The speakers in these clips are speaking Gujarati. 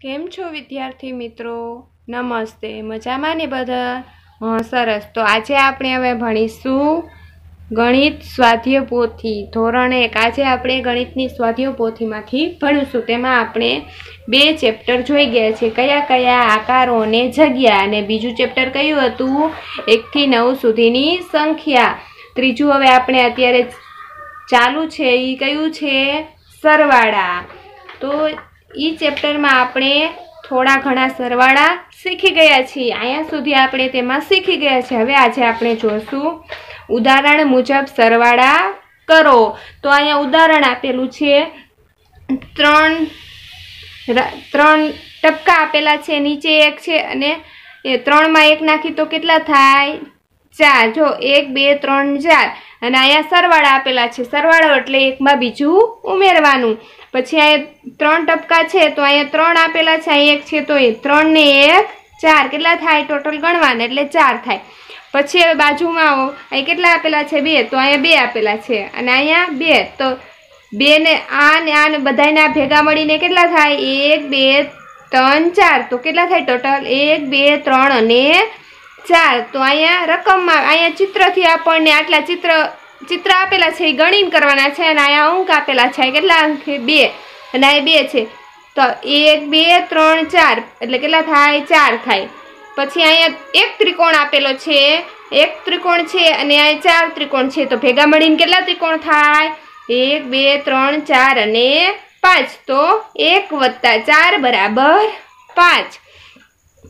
કેમ છો વિદ્યાર્થી મિત્રો? નમસ્તે. મજામાં ને બધા? હા સરસ. તો આજે આપણે હવે ભણીશું ગણિત સ્વાધ્ય પોથી. ધોરણ એક. આજે આપણે ગણિતની સ્વાધ્ય પોથીમાંથી ભણીશું. તેમાં આપણે બે ચેપ્ટર જોઈ ગયા છે. કયા કયા આકારો અને જગ્યા? અને બીજું ચેપ્ટર કયું હતું? એકથી નવ સુધીની સંખ્યા. ત્રીજું હવે આપણે અત્યારે ચાલુ છે. એ કયું છે? સરવાળા. તો એ ચેપ્ટરમાં આપણે થોડા ઘણા સરવાળા શીખી ગયા છીએ. અહીંયા સુધી આપણે તેમાં શીખી ગયા છીએ. હવે આજે આપણે જોશું ઉદાહરણ મુજબ સરવાળા કરો. તો અહીંયા ઉદાહરણ આપેલું છે, ત્રણ ત્રણ ટપકા આપેલા છે, નીચે એક છે અને ત્રણમાં એક નાખી તો કેટલા થાય? ચાર. જો એક, બે, ત્રણ, ચાર. અને અહીંયા સરવાળા આપેલા છે. સરવાળો એટલે એકમાં બીજું ઉમેરવાનું. પછી અહીંયા ત્રણ ટપકા છે, તો અહીંયા ત્રણ આપેલા છે. અહીંયા એક છે, તો એ ત્રણ ને એક, ચાર. કેટલા થાય? ટોટલ ગણવાના, એટલે ચાર થાય. પછી હવે બાજુમાં આવો. અહીં કેટલા આપેલા છે? બે. તો અહીંયા બે આપેલા છે. અને અહીંયા બે. તો બે ને આ ને આ ને બધાયના ભેગા મળીને કેટલા થાય? એક, બે, ત્રણ, ચાર. તો કેટલા થાય ટોટલ? એક, બે, ત્રણ અને ચાર. તો અહીંયા રકમમાં, અહીંયા ચિત્રથી આપણને આટલા ચિત્ર ચિત્ર આપેલા છે, એ ગણીને કરવાના છે અને અહીંયા અંક આપેલા છે, કેટલા અંક? બે. અને અહીંયા બે છે. તો એક, બે, ત્રણ, ચાર. એટલે કેટલા થાય? ચાર થાય. પછી અહીંયા એક ત્રિકોણ આપેલો છે, એક ત્રિકોણ છે અને અહીંયા ચાર ત્રિકોણ છે. તો ભેગા મળીને કેટલા ત્રિકોણ થાય? એક, બે, ત્રણ, ચાર અને પાંચ. તો એક વત્તા ચાર બરાબર પાંચ.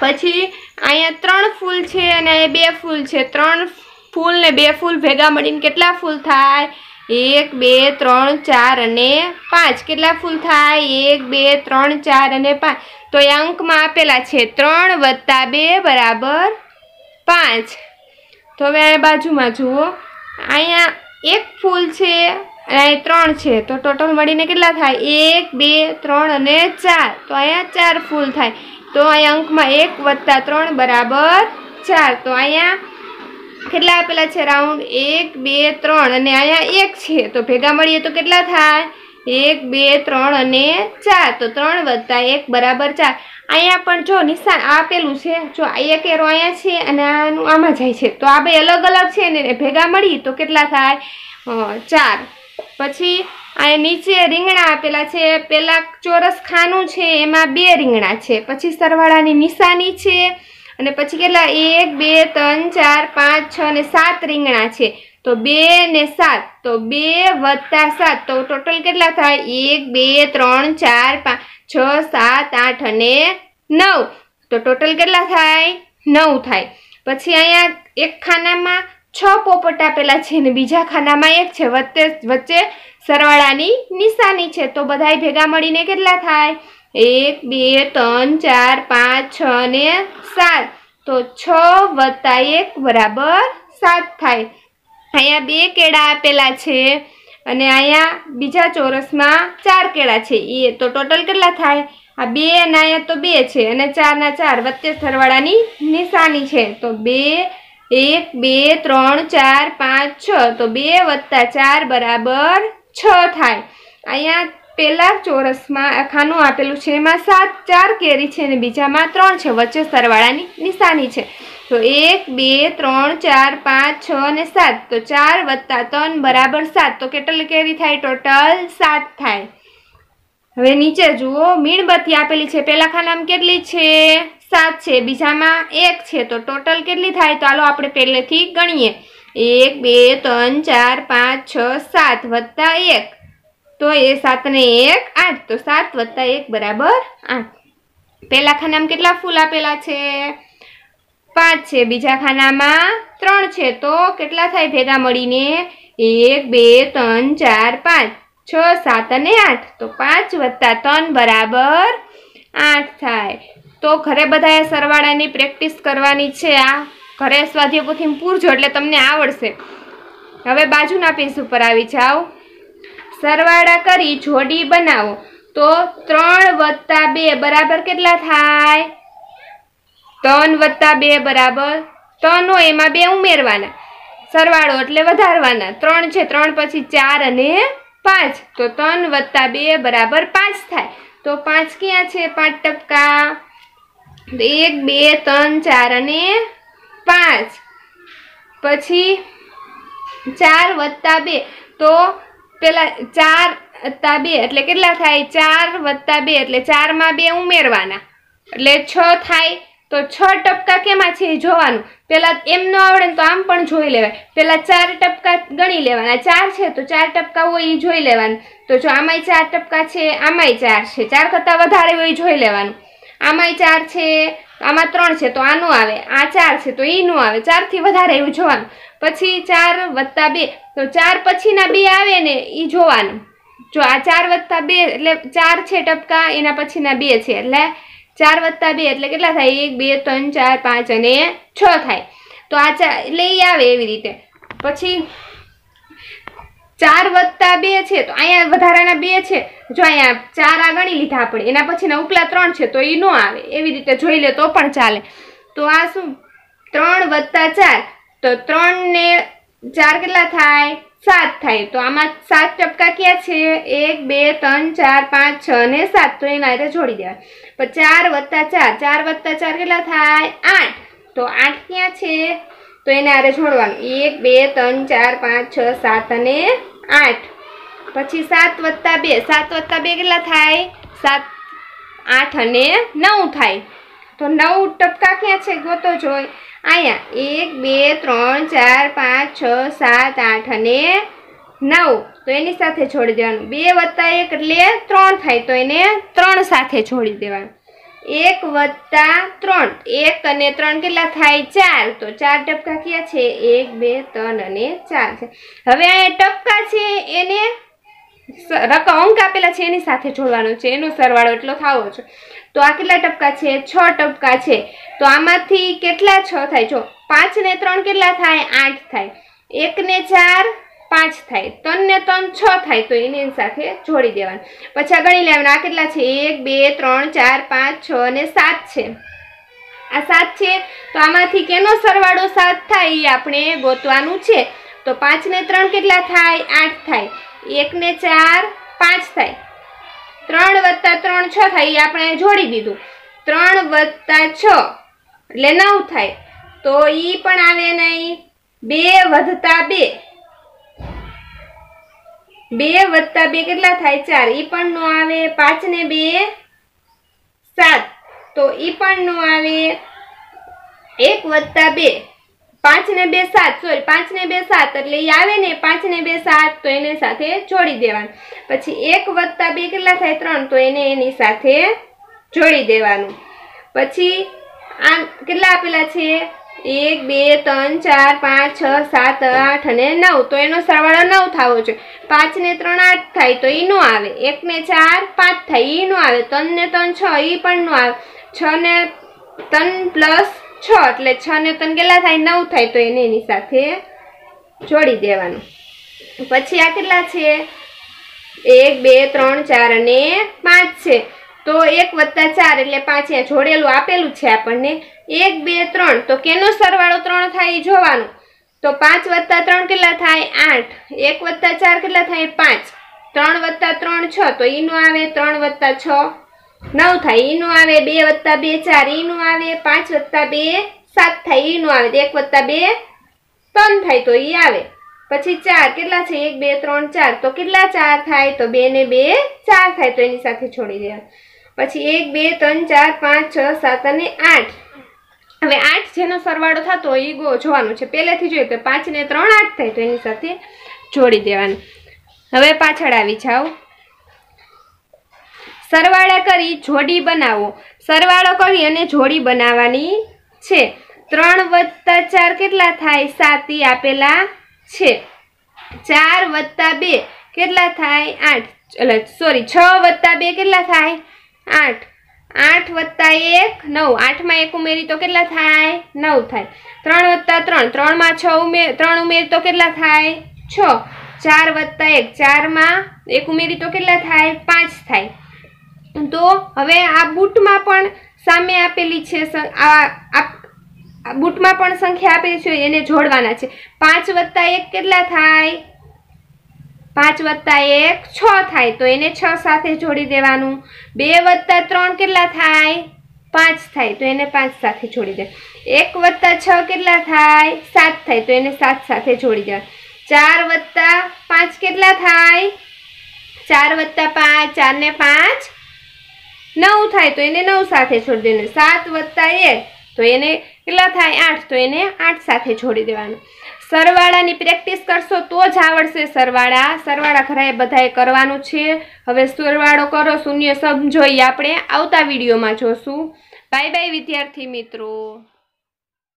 પછી અહીંયા ત્રણ ફૂલ છે અને અહીંયા બે ફૂલ છે. ત્રણ ફૂલ ને બે ફૂલ ભેગા મળીને કેટલા ફૂલ થાય? એક, બે, ત્રણ, ચાર અને પાંચ. કેટલા ફૂલ થાય? એક, બે, ત્રણ, ચાર અને પાંચ. તો એ અંકમાં આપેલા છે ત્રણ વત્તા બે બરાબર પાંચ. તો હવે આ બાજુમાં જુઓ. અહીંયા એક ફૂલ છે અને અહીં ત્રણ છે. તો ટોટલ મળીને કેટલા થાય? એક, બે, ત્રણ અને ચાર. તો અહીંયા ચાર ફૂલ થાય. તો અહીંયા અંકમાં એક વત્તા ત્રણ બરાબર ચાર. તો અહીંયા કેટલા આપેલા છે? રાઉન્ડ એક, બે, ત્રણ અને અહીંયા એક છે. તો ભેગા મળીએ તો કેટલા થાય? એક, બે, ત્રણ અને ચાર. તો ત્રણ વત્તા એક બરાબર ચાર. અહીંયા પણ જો નિશાન આપેલું છે, જો એક એરો અહીંયા છે અને આનું આમાં જાય છે. તો આ બે અલગ અલગ છે ને ભેગા મળી તો કેટલા થાય? ચાર. પછી અહીંયા નીચે રીંગણા આપેલા છે. પેલા ચોરસ ખાનું છે, એમાં બે રીંગણા છે. પછી સરવાળાની નિશાની છે. અને પછી કેટલા? એક, બે, ત્રણ, ચાર, પાંચ, છ અને સાત રીંગણા છે. તો બે ને સાત, તો બે વત્તા સાત. તો ટોટલ કેટલા થાય? એક, બે, ત્રણ, ચાર, પાંચ, છ, સાત, આઠ અને નવ. તો ટોટલ કેટલા થાય? નવ થાય. પછી અહીંયા એક ખાનામાં છ પોપટ આપેલા છે ને બીજા ખાનામાં એક છે. વચ્ચે વચ્ચે સરવાળાની નિશાની છે. તો બધાય ભેગા મળીને કેટલા થાય? એક, બે, ત્રણ, ચાર, પાંચ, છ ને સાત. તો છ વત્તા એક બરાબર સાત થાય. અહીંયા બે કેળા આપેલા છે અને અહીંયા બીજા ચોરસમાં ચાર કેળા છે. એ તો ટોટલ કેટલા થાય? આ બે અને અહીંયા તો બે છે અને ચારના ચાર વચ્ચે સરવાળાની નિશાની છે. તો બે, એક, બે, ત્રણ, ચાર, પાંચ, છ. તો બે વત્તા ચાર બરાબર છ થાય. અહીંયા પેલા ચોરસમાં ખાનું આપેલું છે, એમાં સાત, ચાર કેરી છે અને બીજામાં ત્રણ છે. વચ્ચે સરવાળાની નિશાની છે. તો એક, બે, ત્રણ, ચાર, પાંચ, છ અને સાત. તો ચાર વત્તા ત્રણ બરાબર સાત. તો કેટલી કેરી થાય? ટોટલ સાત થાય. હવે નીચે જુઓ, મીણબત્તી આપેલી છે. પેલા ખાનામાં કેટલી છે? સાત છે. બીજામાં એક છે. તો ટોટલ કેટલી થાય? તો ચાલો આપણે પહેલેથી ગણીએ. એક, બે, ત્રણ, ચાર, પાંચ, છ, સાત વત્તા એક. તો એ સાત ને એક આઠ. તો સાત વત્તા એક બરાબર આઠ. પેલા ખાનામાં કેટલા ફૂલ આપેલા છે? પાંચ છે. બીજા ખાનામાં ત્રણ છે. તો કેટલા થાય ભેગા મળીને? એક, બે, ત્રણ, ચાર, પાંચ. છ, સાત અને આઠ. તો પાંચ વત્તા ત્રણ બરાબર આઠ થાય. તો ઘરે બધાએ સરવાળાની પ્રેક્ટિસ કરવાની છે આ. ઘરે સ્વાધ્યાય પૂરજો એટલે તમને આવડશે. હવે બાજુના પેજ ઉપર આવી જાઓ. સરવાળા કરી જોડી બનાવો. તો ત્રણ વત્તા બે બરાબર કેટલા થાય? ત્રણ વત્તા બે બરાબર ત્રણ હોય એમાં બે ઉમેરવાના. સરવાળો એટલે વધારવાના. ત્રણ છે, ત્રણ પછી ચાર અને પાંચ. તો ત્રણ વત્તા બે બરાબર પાંચ થાય. તો પાંચ ક્યાં છે? પાંચ ટપકા. એક, બે, ત્રણ, ચાર અને પાંચ. પછી ચાર વત્તા બે. તો પેલા ચાર વત્તા બે એટલે કેટલા થાય? ચાર વત્તા બે એટલે ચારમાં બે ઉમેરવાના. એટલે છ થાય તો છ ટપકા કેમાં છે? એ જોવાનું. પેલા એમ ન આવડે ને તો આમ પણ જોઈ લેવાય. પેલા ચાર ટપકા ગણી લેવાના. ચાર છે તો ચાર ટપકા હોય એ જોઈ લેવાનું. તો જો આમાંય ચાર ટપકા છે, આમાંય ચાર છે. ચાર કરતાં વધારે હોય જોઈ લેવાનું. આમાંય ચાર છે, આમાં ત્રણ છે તો આનું આવે. આ ચાર છે તો એ નું આવે. ચારથી વધારે એવું જોવાનું. પછી ચાર વત્તા બે. તો ચાર પછીના બે આવે ને એ જોવાનું. જો આ ચાર વત્તા બે એટલે ચાર છે ટપકા, એના પછીના બે છે. એટલે ચાર વત્તા બે એટલે કેટલા થાય? એક, બે, ત્રણ, ચાર, પાંચ અને છ થાય. તો આ ચાર એટલે એ આવે એવી રીતે. પછી ચાર વત્તા બે છે, તો અહીંયા વધારાના બે છે. જો અહીંયા ચાર આ ગણી લીધા આપણે, એના પછીના ઉપલા ત્રણ છે, તો એ ન આવે. એવી રીતે જોઈ લે તો પણ ચાલે. તો આ શું? ત્રણ વત્તા ચાર. તો ત્રણ ને ચાર કેટલા થાય? સાત થાય. તો આમાં સાત ટપકા ક્યાં છે? એક, બે, ત્રણ, ચાર, પાંચ, છ ને સાત. તો એના રીતે જોડી દેવા પણ ચાર વત્તા ચાર. ચાર વત્તા ચાર કેટલા થાય? આઠ. તો આઠ ક્યાં છે? તો એને આરે જોડવાનું. એક, બે, ત્રણ, ચાર, પાંચ, છ, સાત અને આઠ. પછી સાત વત્તા બે. સાત વત્તા બે કેટલા થાય? સાત, આઠ અને નવ થાય. તો નવ ટપકા ક્યાં છે ગોતો જોઈ. અહીંયા એક, બે, ત્રણ, ચાર, પાંચ, છ, સાત, આઠ અને નવ. તો એની સાથે છોડી દેવાનું. બે વત્તા એક એટલે ત્રણ થાય, તો એને ત્રણ સાથે છોડી દેવાનું. એક વત્તા ત્રણ. એક અને ત્રણ કેટલા થાય? ચાર. તો ચાર ટપકા ક્યાં છે? એક, બે, ત્રણ અને ચાર છે. હવે અહીંયા ટપકા છે, એને રકમ અંક આપેલા છે એની સાથે જોડવાનો છે. એનો સરવાળો એટલો થવો છે તો આ કેટલા ટપકા છે? છ ટપકા છે. તો આમાંથી કેટલા છ થાય? જો, પાંચ ને ત્રણ કેટલા થાય? આઠ થાય. એક ને ચાર, પાંચ થાય. ત્રણ ને ત્રણ છ થાય, તો એની સાથે જોડી દેવાનું. પછી ગણી લેવાના. આ કેટલા છે? એક, બે, ત્રણ, ચાર, પાંચ, છ અને સાત છે. આ સાત છે. તો આમાંથી કેનો સરવાળો સાત થાય? એ આપણે ગોતવાનું છે. તો પાંચ ને ત્રણ કેટલા થાય? આઠ થાય. એક ને ચાર, પાંચ થાય. ત્રણ વત્તા ત્રણ છ થાય એ આપણે જોડી દીધું. ત્રણ વત્તા છ, એટલે નવ થાય. તો એ પણ આવે નહીં બે વધતા બે. બે વત્તા બે કેટલા થાય? ચાર. એ પણ નો આવે પાંચ ને બે, સાત. તો એ પણ નો આવે એક વત્તા બે. પાંચ ને બે સાત સોરી પાંચ ને બે સાત એટલે એ આવે ને, પાંચ ને બે સાત, તો એને સાથે જોડી દેવાનું. પછી એક વત્તા બે કેટલા થાય? ત્રણ, તો એને એની સાથે જોડી દેવાનું. પછી આ કેટલા આપેલા છે? એક, બે, ત્રણ, ચાર, પાંચ, છ, સાત, આઠ અને નવ, તો એનો સરવાળો નવ થવો જોઈએ. પાંચ ને ત્રણ આઠ થાય તો એ નો આવે. એક ને ચાર, પાંચ થાય એ નો આવે. ત્રણ ને ત્રણ છ એ પણ નો આવે. છ ને ત્રણ પ્લસ છ, એટલે છ ને ત્રણ કેટલા થાય? નવ થાય તો એને એની સાથે જોડી દેવાનું. પછી આ કેટલા છે? એક, બે, ત્રણ, ચાર અને પાંચ છે. તો એક વત્તા ચાર એટલે પાંચ અહીંયા જોડેલું, આપેલું છે આપણને. એક, બે, ત્રણ. તો કેનો સરવાળો ત્રણ થાય એ જોવાનું. તો પાંચ વત્તા ત્રણ કેટલા થાય? આઠ. એક વત્તા ચાર કેટલા થાય? પાંચ. ત્રણ વત્તા ત્રણ છ. તો એનું આવે ત્રણ વત્તા છ. નવ થાય ઈનું આવે, બે વત્તા બે, ચાર ઈનું આવે, પાંચ વત્તા બે, સાત થાય ઈનું આવે એક વત્તા બે, ત્રણ થાય તો ઈ આવે. પછી ચાર કેટલા છે? એક, બે, ત્રણ, ચાર. તો કેટલા ચાર થાય? તો બે ને બે, ચાર થાય તો એની સાથે છોડી દેવાનું. પછી એક, બે, ત્રણ, ચાર, પાંચ, છ, સાત અને આઠ. હવે આઠ જેનો સરવાળો થતો એ ગો જોવાનું છે. પહેલેથી જોયું તો પાંચ ને ત્રણ આઠ થાય તો એની સાથે જોડી દેવાનું. હવે પાછળ આવી જાઓ. સરવાળા કરી જોડી બનાવો. સરવાળો કરી અને જોડી બનાવવાની છે. ત્રણ વત્તા ચાર કેટલા થાય? સાત આપેલા છે. ચાર વત્તા બે કેટલા થાય? આઠ. એટલે સોરી છ વત્તા બે કેટલા થાય? આઠ. આઠ વત્તા એક, નવ. આઠમાં એક ઉમેરી તો કેટલા થાય? નવ થાય. ત્રણ વત્તા ત્રણ. ત્રણમાં છ ઉમેર ત્રણ ઉમેરી તો કેટલા થાય? છ. ચાર વત્તા એક. ચારમાં એક ઉમેરી તો કેટલા થાય? પાંચ થાય. તો હવે આ બૂટમાં પણ સામે આપેલી છે આ બૂટમાં પણ સંખ્યા આપેલી છે, એને જોડવાના છે. પાંચ વત્તા એક કેટલા થાય? પાંચ વત્તા એક છ થાય, તો એને છ સાથે જોડી દેવાનું. બે વત્તા ત્રણ કેટલા થાય? પાંચ થાય, તો એને પાંચ સાથે જોડી દે. એક વત્તા છ કેટલા થાય? સાત થાય, તો એને સાત સાથે જોડી દે. ચાર વત્તા પાંચ કેટલા થાય? ચાર વત્તા પાંચ, ચારને પાંચ નવ થાય તો એને નવ સાથે છોડી દેવાનું. સાત વત્તા એક તો એને કેટલા થાય? આઠ. તો એને આઠ સાથે છોડી દેવાનું. સરવાળાની પ્રેક્ટિસ કરશો તો જ આવડશે સરવાળા. સરવાળા ઘરે બધાએ કરવાનું છે. હવે સરવાળો કરો, શૂન્ય સમજો એ આપણે આવતા વિડીયોમાં જોશું. બાય બાય વિદ્યાર્થી મિત્રો.